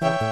Bye.